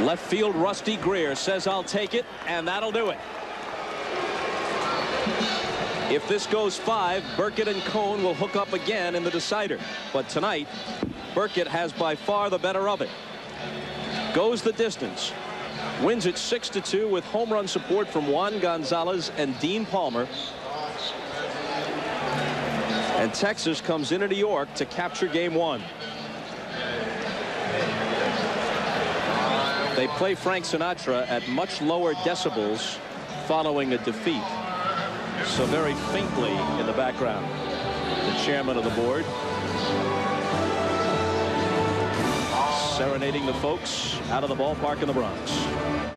Left field Rusty Greer says I'll take it and that'll do it. If this goes five Burkett and Cone will hook up again in the decider but tonight Burkett has by far the better of it. Goes the distance wins it 6 to 2 with home run support from Juan Gonzalez and Dean Palmer. And Texas comes into New York to capture game one. They play Frank Sinatra at much lower decibels following a defeat. So very faintly in the background. The chairman of the board serenading the folks out of the ballpark in the Bronx.